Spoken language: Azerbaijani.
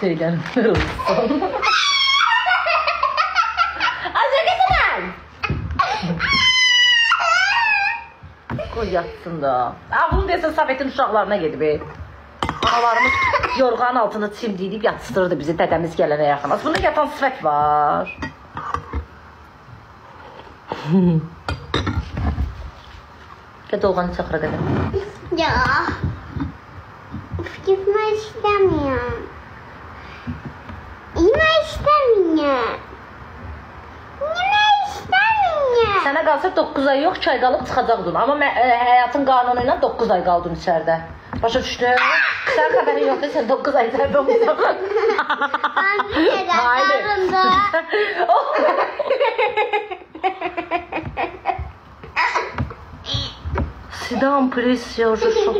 Söylenmir olsun. Azərbaycan! Qoy yatsın da. Ağlım desə Safetin uşaqlarına gedib. Analarımız yorğanın altında çimdiyib yatsıdırdı bizi dədəmiz gələnə yaxın. Bunda yatan sifət var. Gəl dolğanı çaxıra qədər. Ya. Uf, gitmek istemiyorum. Yine istemiyorum. Yine istemiyorum. Sənə qalsa 9 ay yox, 2 ay qalıb çıxacaqdın. Amma mən, ə, həyatın qanunu ilə 9 ay qaldın içəridə. Başa düşdün? Sən xəbərin yoxdur, sən 9 ay içəridə olmusan. Ben bir kere Hayır. yanında. Sit down, please. Я уже шок.